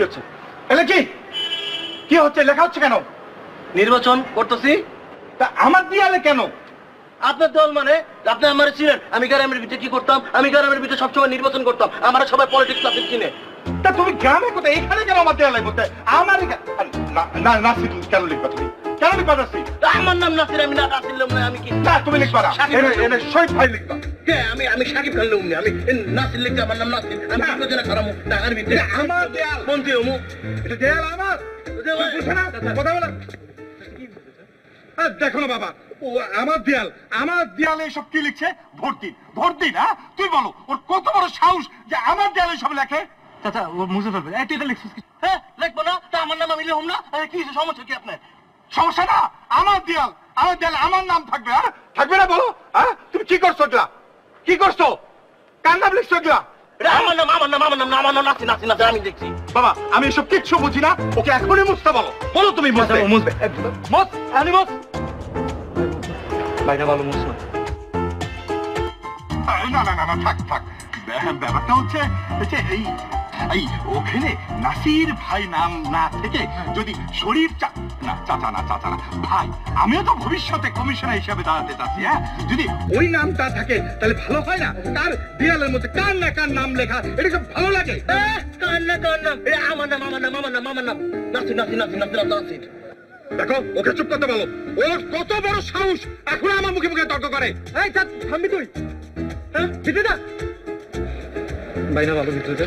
কি হচ্ছে? এলে কি? হচ্ছে? লেখা হচ্ছে কেন? নির্বাচন করতেছি। তা আমার দিয়ালে কেন? আপনার দল মানে? আপনি আমার ছিলেন। আমি গ্রামের ভিতরে কি করতাম? আমি গ্রামের ভিতরে সবসময় নির্বাচন করতাম। আমার সবাই পলিটিক্স আপনি চিনে তা তুমি গ্রামে কোথায়? এখানে কেন আমার দেওয়ালে কোথায় আমার না না কেন লিখবা তুমি? কেন লিখবা নাসির আমার নাম নাসির আমি না নাসির লোক না আমি কি না তুমি লিখবা না। এনে এনে শহীদ ভাই লিখবা। কে আমি আমি সাকিব খান লোক আমি নাসির লিখতে আমার নাম নাসির। আমি নির্বাচনে খারাপ ঢাকার ভিতরে। আমার দেয়াল। মন্ত্রী হমু এটা দেয়াল আমার। দেয়াল। বুঝছে না? কথা বলা। দেখো না বাবা ও আমার দেয়াল আমার দেয়ালে এসব কি লিখছে? ভোট দিন ভোট দিন হ্যাঁ? তুই বলো ওর কত বড় সাহস যে আমার দেয়ালে সব লেখে? চাচা ও মুছে ফেলবে। এটা লিখছিস কি? হ্যাঁ লিখব না। তা আমার নাম আমি লিখুম না? কি সমস্যা কি আপনার? সমস্যা না? আমার দেয়াল আমার দেয়ালে আমার নাম থাকবে হ্যাঁ? থাকবে না বলো হ্যাঁ? তুমি কি করছ এগুলা? কি করছ? কার নাম লিখছো এগুলা? আমার নাম আমার নাম আমার নাম আমার নাম নাসির নাসির নাসির আমি দেখছি। বাবা আমি এসব কিচ্ছু বুঝি না। ওকে এখনই মুছতে বলো। বলো তুমি ও মুছবে। মুছ আমি মুছ ভালো মুছ। না। না না না না থাক থাক। ব্যাপারটা হচ্ছে হচ্ছে এই এই ওখানে নাসির ভাই নাম না থেকে যদি শরীর চা না চাচা না চাচা না। ভাই আমিও তো ভবিষ্যতে কমিশনার হিসাবে দাঁড়াতে চাচ্ছি হ্যাঁ? যদি ওই নামটা থাকে তাহলে ভালো হয় না? কার দেয়ালের মধ্যে কার না কার নাম লেখা এটা সব ভালো লাগে। কার না কার নাম? আমার নাম আমার নাম আমার নাম আমার নাম। নাসির নাসির নাসির নাসির নাসির। দেখো ওকে চুপ করতে বলো। ওর কত বড় সাহস এখন আমার মুখে মুখে তর্ক করে। এই চাচ থামবি তুই। হ্যাঁ ভিতরে যা। ভাইনা ভালো ভিতরে যা।